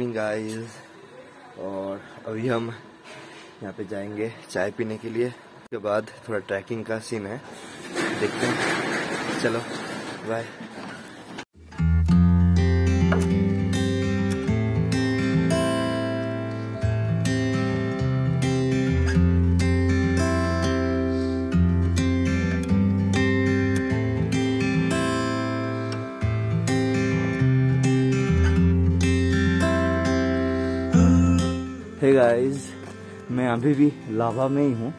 Guys और अभी हम यहाँ पे जाएँगे चाय पीने के लिए। उसके बाद थोड़ा ट्रैकिंग का सीन है। देखते हैं। चलो बाय हे गाइस मैं अभी भी लाभा में ही हूँ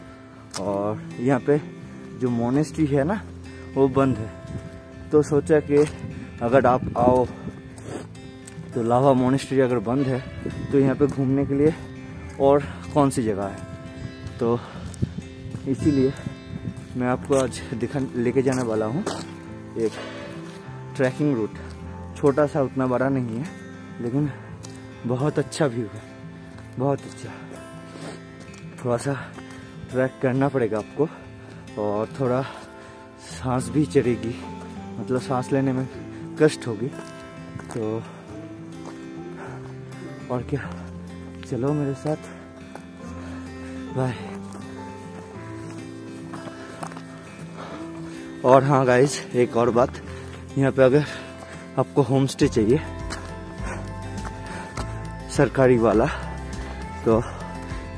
और यहाँ पे जो मोनेस्ट्री है ना, वो बंद है। तो सोचा कि अगर आप आओ तो लावा मोनेस्ट्री अगर बंद है तो यहाँ पे घूमने के लिए और कौन सी जगह है? तो इसीलिए मैं आपको आज दिखा लेके जाने वाला हूँ एक ट्रैकिंग रूट छोटा सा उतना बड़ा नहीं है, लेकिन बहुत अच्छा व्यू है। बहुत अच्छा। थोड़ा सा ट्रैक करना पड़ेगा आपको और थोड़ा सांस भी चढ़ेगी। मतलब सांस लेने में कष्ट होगी। तो और क्या? चलो मेरे साथ। बाय और हाँ गाइस एक और बात। यहाँ पे अगर आपको होम स्टे चाहिए, सरकारी वाला तो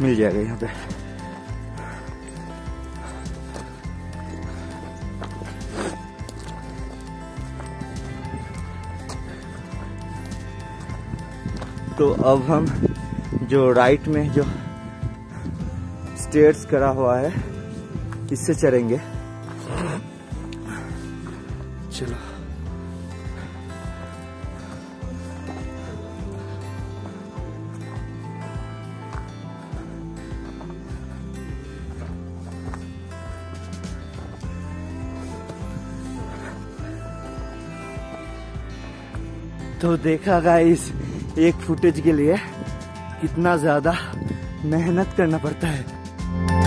मिल जाएगा यहाँ पे। तो अब हम जो राइट में जो स्टेयर्स करा हुआ है, इससे चढ़ेंगे तो देखा गया इस एक फुटेज के लिए कितना ज़्यादा मेहनत करना पड़ता है।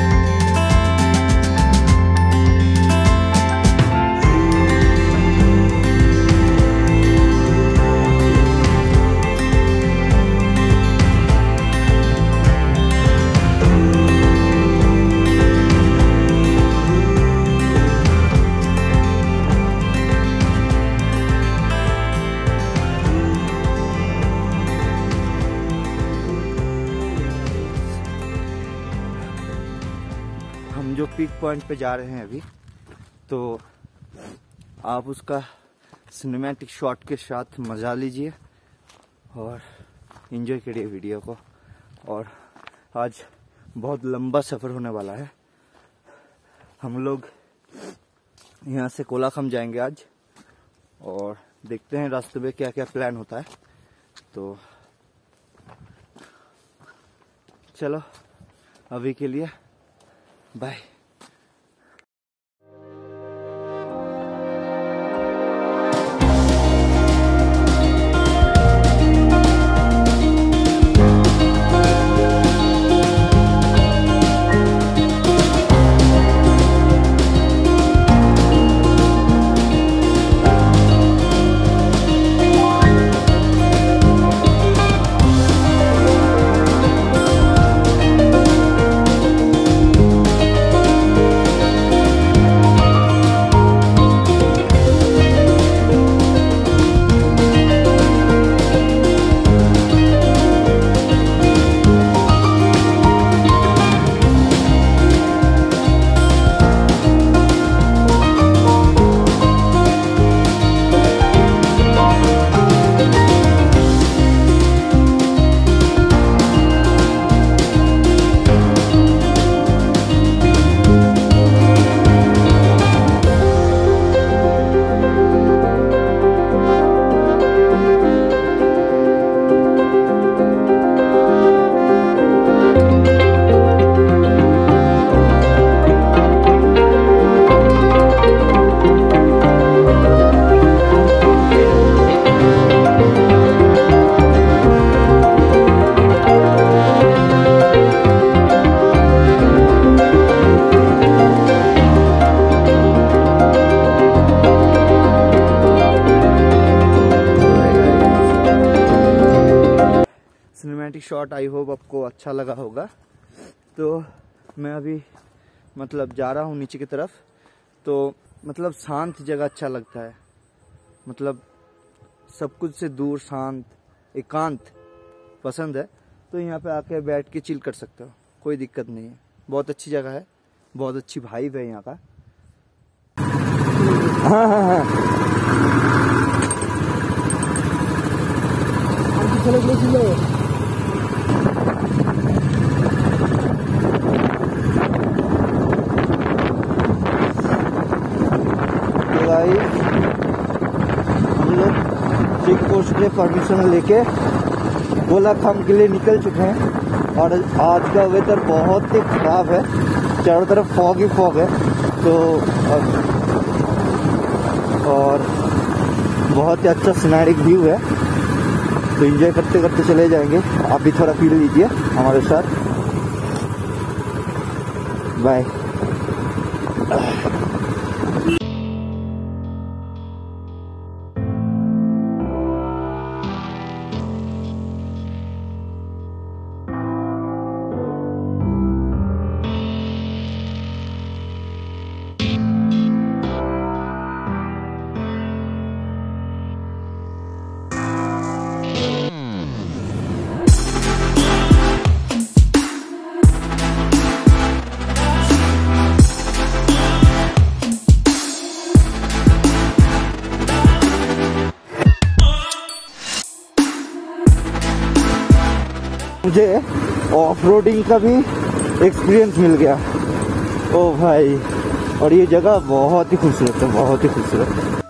पीक पॉइंट पे जा रहे हैं अभी। तो आप उसका सिनेमैटिक शॉट के साथ मज़ा लीजिए और एंजॉय करिए वीडियो को। और आज बहुत लंबा सफ़र होने वाला है। हम लोग यहाँ से कोलाखम जाएँगे आज और देखते हैं रास्ते में क्या क्या प्लान होता है। तो चलो, अभी के लिए बाय शॉट आई होप आपको अच्छा लगा होगा। तो मैं अभी मतलब जा रहा हूँ नीचे की तरफ़। तो मतलब शांत जगह अच्छा लगता है। मतलब सब कुछ से दूर शांत, एकांत पसंद है। तो यहाँ पे आके बैठ के चिल कर सकते हो। कोई दिक्कत नहीं है। बहुत अच्छी जगह है। बहुत अच्छी भाइब है यहाँ का। हाँ हाँ हाँ। चलो चलो। चलो चेक पोस्ट से परमिशन लेके गोलाखाम के लिए निकल चुके हैं। और आज का वेदर बहुत ही खराब है। चारों तरफ़ फॉग ही फॉग है। तो और बहुत ही अच्छा सिनेरिक व्यू है। तो एंजॉय करते करते चले जाएँगे। आप भी थोड़ा फील लीजिए हमारे साथ। बाय मुझे ऑफ़ रोडिंग का भी एक्सपीरियंस मिल गया। ओ भाई, और ये जगह बहुत ही खूबसूरत है, बहुत ही खूबसूरत। है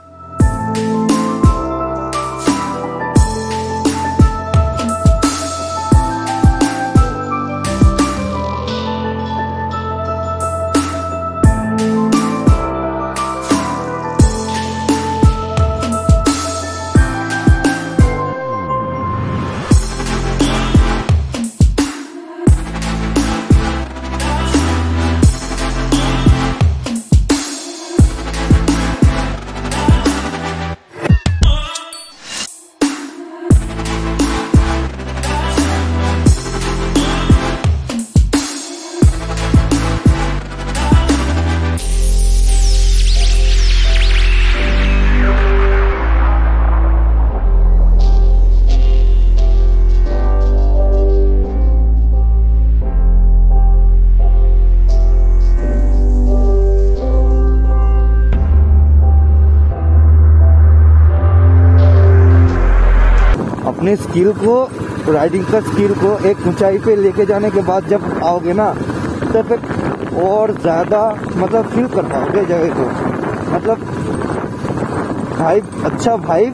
अपने स्किल को राइडिंग का स्किल को एक ऊंचाई पे लेके जाने के बाद जब आओगे ना तो फिर और ज़्यादा मतलब फील कर पाओगे जगह को। मतलब भाई अच्छा भाई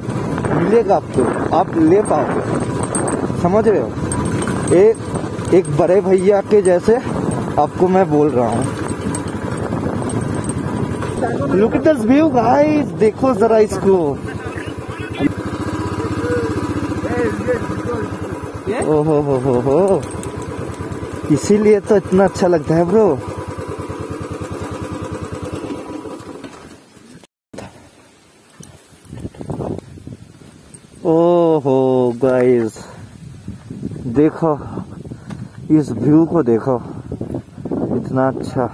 मिलेगा आपको, आप ले पाओगे। समझ रहे हो? एक एक बड़े भैया के जैसे आपको मैं बोल रहा हूँ। लुक दिस व्यू गाइस देखो जरा इसको। ओहो हो हो हो इसीलिए तो इतना अच्छा लगता है, ब्रो। ओहो गाइस देखो, इस व्यू को देखो। इतना अच्छा।